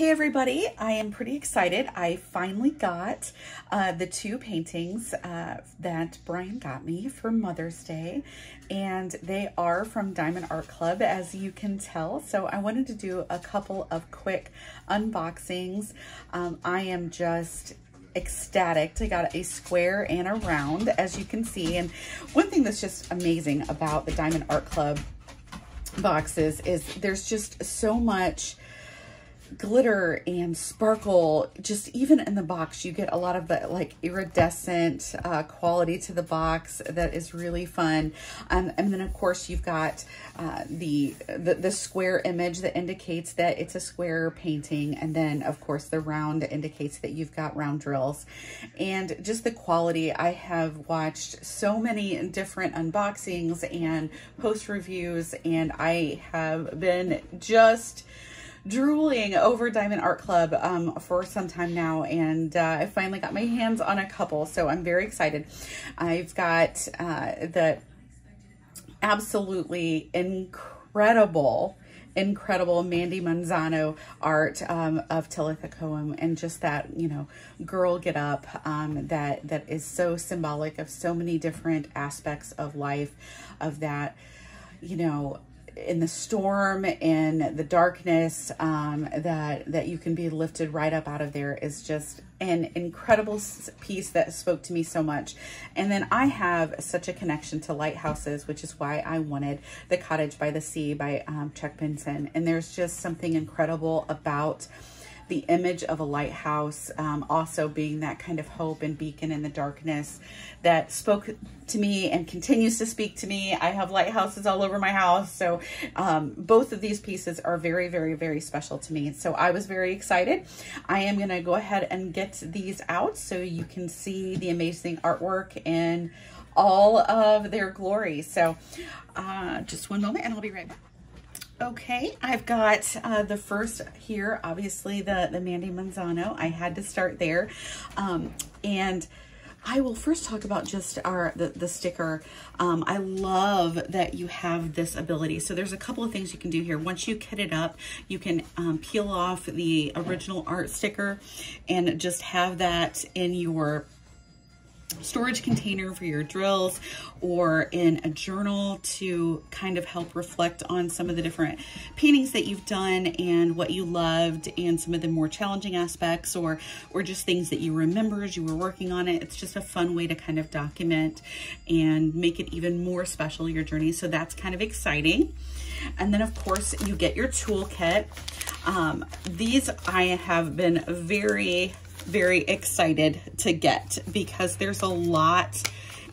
Hey everybody, I am pretty excited. I finally got uh, the two paintings uh, that Brian got me for Mother's Day and they are from Diamond Art Club as you can tell. So I wanted to do a couple of quick unboxings. Um, I am just ecstatic. I got a square and a round as you can see and one thing that's just amazing about the Diamond Art Club boxes is there's just so much glitter and sparkle just even in the box you get a lot of the like iridescent uh, quality to the box that is really fun. Um, and then of course you've got uh, the, the the square image that indicates that it's a square painting. And then of course the round indicates that you've got round drills. And just the quality. I have watched so many different unboxings and post reviews and I have been just drooling over Diamond Art Club um, for some time now, and uh, I finally got my hands on a couple, so I'm very excited. I've got uh, the absolutely incredible incredible Mandie Manzano art um, of Talitha Koum and just that, you know, girl get up um, that, that is so symbolic of so many different aspects of life of that, you know, in the storm in the darkness um, that that you can be lifted right up out of there is just an incredible piece that spoke to me so much. And then i have such a connection to lighthouses which is why i wanted the cottage by the sea by um, Chuck Pinson. And there's just something incredible about the image of a lighthouse um, also being that kind of hope and beacon in the darkness that spoke to me and continues to speak to me. I have lighthouses all over my house. So um, both of these pieces are very, very, very special to me. So I was very excited. I am going to go ahead and get these out so you can see the amazing artwork and all of their glory. So uh, just one moment and I'll be right back. Okay, I've got uh, the first here, obviously the, the Mandie Manzano. I had to start there. Um, and I will first talk about just our the, the sticker. Um, I love that you have this ability. So there's a couple of things you can do here. Once you kit it up, you can um, peel off the original art sticker and just have that in your storage container for your drills or in a journal to kind of help reflect on some of the different paintings that you've done and what you loved and some of the more challenging aspects or or just things that you remember as you were working on it. It's just a fun way to kind of document and make it even more special your journey. So that's kind of exciting. And then of course you get your toolkit. Um, these I have been very very excited to get because there's a lot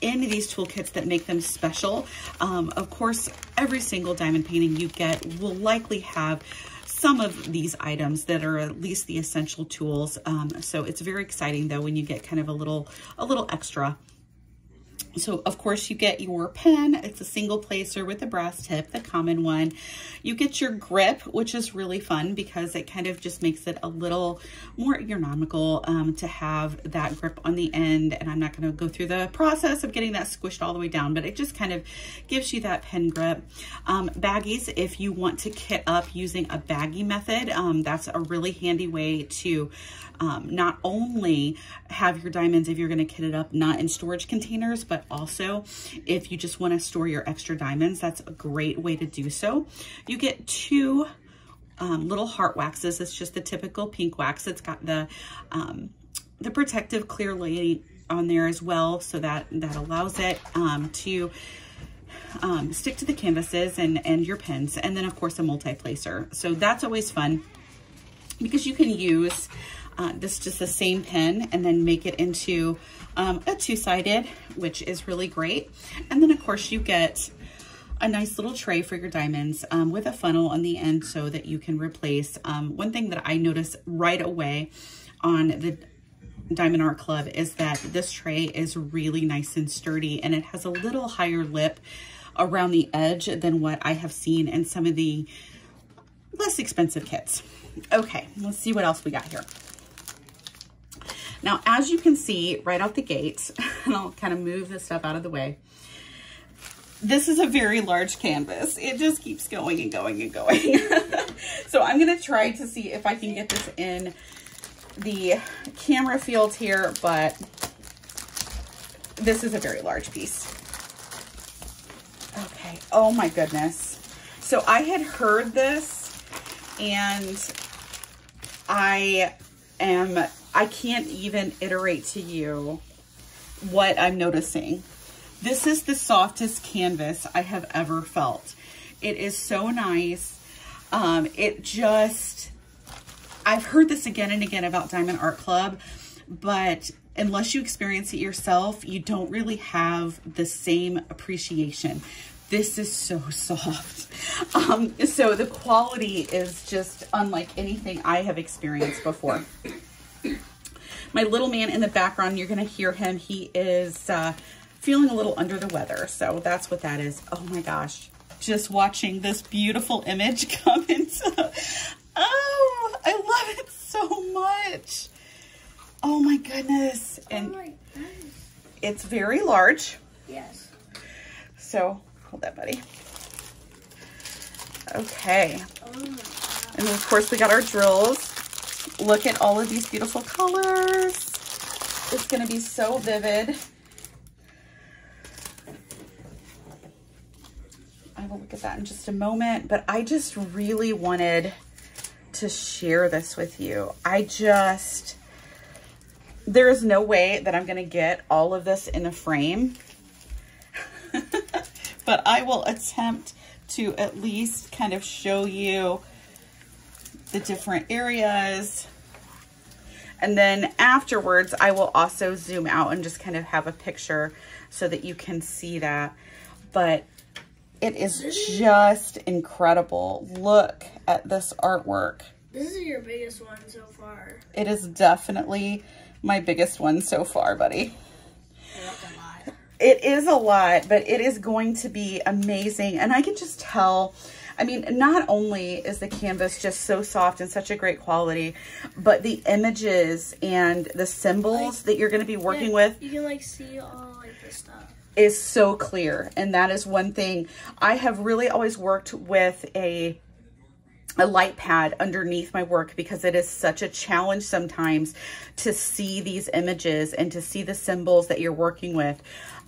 in these toolkits that make them special. Um, of course, every single diamond painting you get will likely have some of these items that are at least the essential tools. Um, so it's very exciting though when you get kind of a little, a little extra so of course you get your pen. It's a single placer with a brass tip, the common one. You get your grip, which is really fun because it kind of just makes it a little more ergonomical um, to have that grip on the end. And I'm not gonna go through the process of getting that squished all the way down, but it just kind of gives you that pen grip. Um, baggies, if you want to kit up using a baggie method, um, that's a really handy way to um, not only have your diamonds if you're going to kit it up not in storage containers, but also if you just want to store your extra diamonds, that's a great way to do so. You get two um, little heart waxes. It's just the typical pink wax. It's got the, um, the protective clear lining on there as well. So that, that allows it um, to um, stick to the canvases and, and your pens. And then of course a multi-placer. So that's always fun because you can use uh, this just the same pen and then make it into um, a two-sided, which is really great. And then of course you get a nice little tray for your diamonds um, with a funnel on the end so that you can replace. Um, one thing that I noticed right away on the Diamond Art Club is that this tray is really nice and sturdy and it has a little higher lip around the edge than what I have seen in some of the less expensive kits. Okay, let's see what else we got here. Now, as you can see right out the gate, and I'll kind of move this stuff out of the way, this is a very large canvas. It just keeps going and going and going. so I'm going to try to see if I can get this in the camera field here, but this is a very large piece. Okay. Oh my goodness. So I had heard this and I am, I can't even iterate to you what I'm noticing. This is the softest canvas I have ever felt. It is so nice. Um, it just, I've heard this again and again about Diamond Art Club, but unless you experience it yourself, you don't really have the same appreciation. This is so soft. Um, so the quality is just unlike anything I have experienced before. My little man in the background, you're going to hear him. He is uh, feeling a little under the weather. So that's what that is. Oh my gosh. Just watching this beautiful image come into, oh, I love it so much. Oh my goodness. And oh my it's very large. Yes. So hold that, buddy. Okay. Oh and of course we got our drills. Look at all of these beautiful colors. It's to be so vivid. I will look at that in just a moment, but I just really wanted to share this with you. I just, there is no way that I'm to get all of this in a frame, but I will attempt to at least kind of show you the different areas. And then afterwards, I will also zoom out and just kind of have a picture so that you can see that. But it is just incredible. Look at this artwork. This is your biggest one so far. It is definitely my biggest one so far, buddy. It is a lot, but it is going to be amazing. And I can just tell, I mean, not only is the canvas just so soft and such a great quality, but the images and the symbols like, that you're going to be working yeah, with. You can like see all like this stuff is so clear. And that is one thing I have really always worked with a a light pad underneath my work because it is such a challenge sometimes to see these images and to see the symbols that you're working with.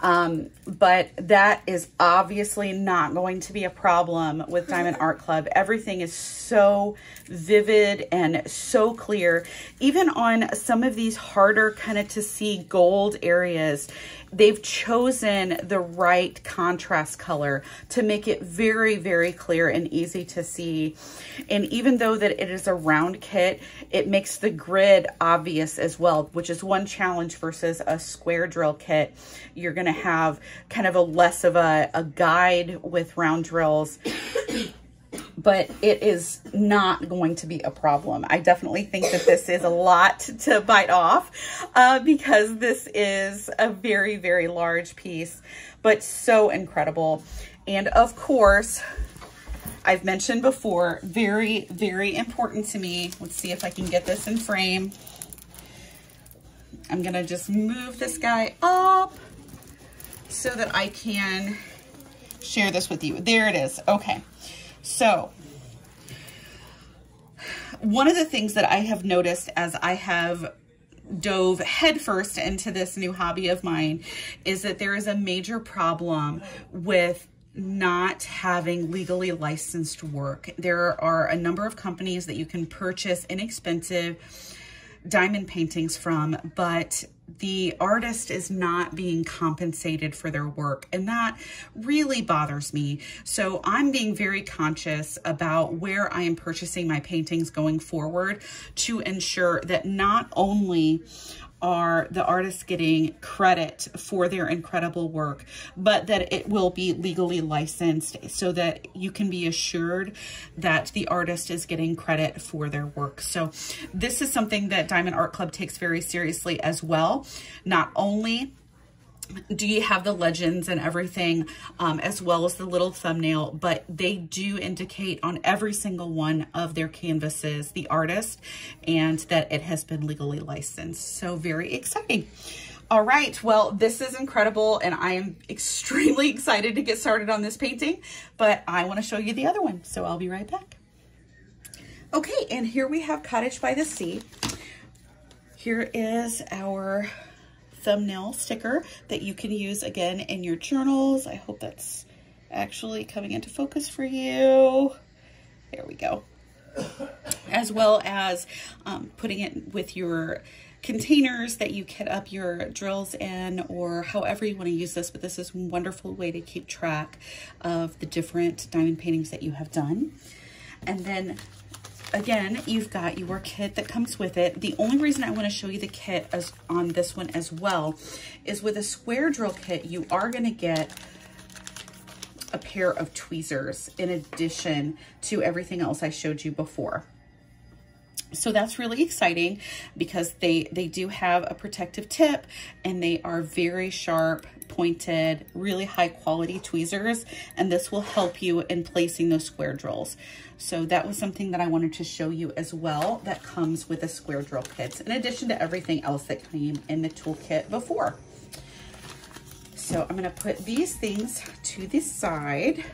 Um, but that is obviously not going to be a problem with Diamond Art Club. Everything is so vivid and so clear. Even on some of these harder kind of to see gold areas, they've chosen the right contrast color to make it very, very clear and easy to see. And even though that it is a round kit, it makes the grid obvious as well, which is one challenge versus a square drill kit. You're gonna have kind of a less of a, a guide with round drills but it is not going to be a problem. I definitely think that this is a lot to bite off uh, because this is a very, very large piece, but so incredible. And of course, I've mentioned before, very, very important to me. Let's see if I can get this in frame. I'm gonna just move this guy up so that I can share this with you. There it is, okay. So one of the things that I have noticed as I have dove headfirst into this new hobby of mine is that there is a major problem with not having legally licensed work. There are a number of companies that you can purchase inexpensive diamond paintings from, but the artist is not being compensated for their work. And that really bothers me. So I'm being very conscious about where I am purchasing my paintings going forward to ensure that not only are the artists getting credit for their incredible work, but that it will be legally licensed so that you can be assured that the artist is getting credit for their work. So this is something that Diamond Art Club takes very seriously as well. Not only do you have the legends and everything um, as well as the little thumbnail but they do indicate on every single one of their canvases the artist and that it has been legally licensed so very exciting All right, well, this is incredible and I am extremely excited to get started on this painting, but I wanna show you the other one, so I'll be right back. Okay, and here we have Cottage by the Sea. Here is our thumbnail sticker that you can use again in your journals. I hope that's actually coming into focus for you. There we go. As well as um, putting it with your containers that you kit up your drills in or however you want to use this, but this is a wonderful way to keep track of the different diamond paintings that you have done. And then again, you've got your kit that comes with it. The only reason I want to show you the kit as on this one as well is with a square drill kit, you are going to get a pair of tweezers in addition to everything else I showed you before. So that's really exciting because they, they do have a protective tip and they are very sharp, pointed, really high quality tweezers. And this will help you in placing those square drills. So that was something that I wanted to show you as well that comes with the square drill kits in addition to everything else that came in the toolkit before. So I'm gonna put these things to the side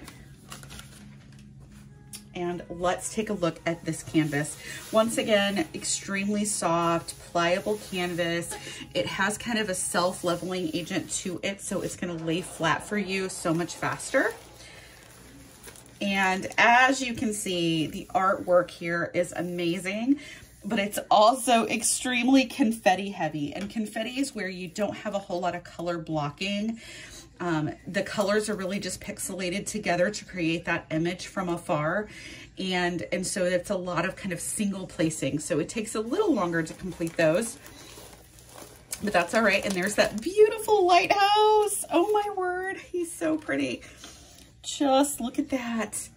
and let's take a look at this canvas. Once again, extremely soft, pliable canvas. It has kind of a self-leveling agent to it, so it's gonna lay flat for you so much faster. And as you can see, the artwork here is amazing, but it's also extremely confetti heavy. And confetti is where you don't have a whole lot of color blocking. Um, the colors are really just pixelated together to create that image from afar. And, and so it's a lot of kind of single placing. So it takes a little longer to complete those, but that's all right. And there's that beautiful lighthouse. Oh my word, he's so pretty. Just look at that.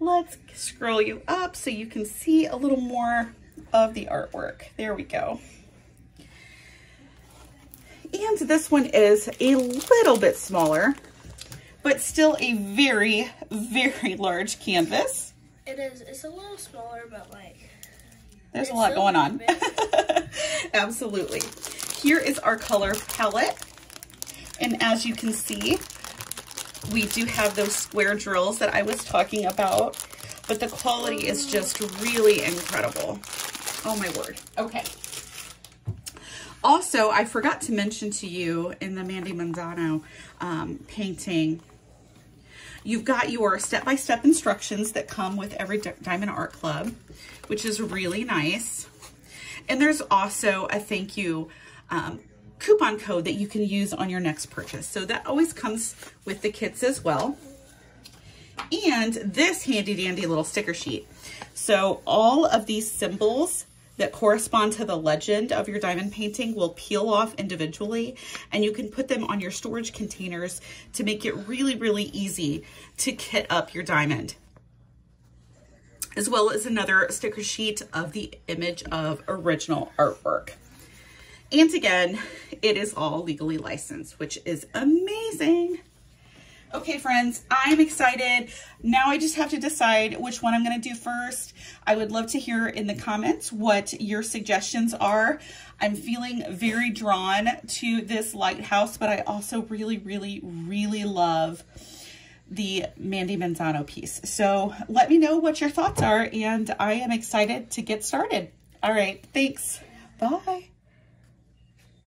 Let's scroll you up so you can see a little more of the artwork. There we go. And this one is a little bit smaller, but still a very, very large canvas. It is. It's a little smaller, but like... There's a lot going on. Absolutely. Here is our color palette. And as you can see, we do have those square drills that I was talking about, but the quality is just really incredible. Oh my word. Okay. Also, I forgot to mention to you in the Mandie Manzano um, painting, you've got your step-by-step -step instructions that come with every Diamond Art Club, which is really nice. And there's also a thank you um, coupon code that you can use on your next purchase. So that always comes with the kits as well. And this handy dandy little sticker sheet. So all of these symbols that correspond to the legend of your diamond painting will peel off individually and you can put them on your storage containers to make it really, really easy to kit up your diamond as well as another sticker sheet of the image of original artwork. And again, it is all legally licensed, which is amazing. Okay, friends, I'm excited. Now I just have to decide which one I'm going to do first. I would love to hear in the comments what your suggestions are. I'm feeling very drawn to this lighthouse, but I also really, really, really love the Mandie Manzano piece. So let me know what your thoughts are, and I am excited to get started. All right, thanks. Bye.